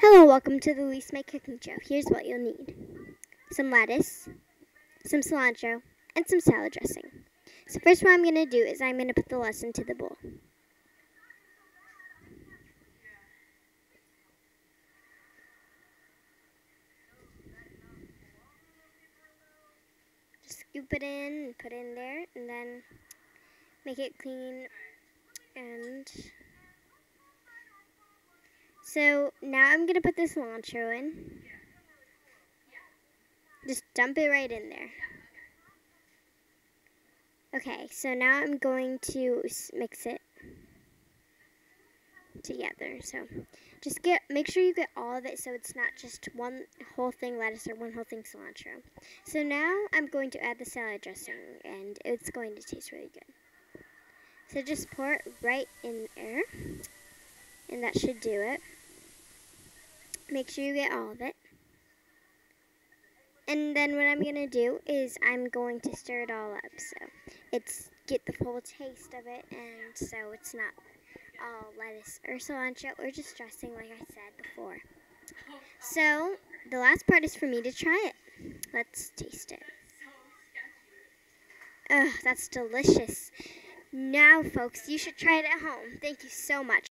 Hello, welcome to the Elise May Cooking Show. Here's what you'll need some lettuce, some cilantro, and some salad dressing. So, first, what I'm going to do is I'm going to put the lettuce into the bowl. Just scoop it in and put it in there, and then make it clean and so now I'm going to put the cilantro in. Just dump it right in there. Okay, so now I'm going to mix it together. So just get make sure you get all of it so it's not just one whole thing lettuce or one whole thing cilantro. So now I'm going to add the salad dressing and it's going to taste really good. So just pour it right in there and that should do it. Make sure you get all of it. And then what I'm going to do is I'm going to stir it all up. So it's get the full taste of it and so it's not all lettuce or cilantro or just dressing like I said before. So the last part is for me to try it. Let's taste it. Ugh, that's delicious. Now, folks, you should try it at home. Thank you so much.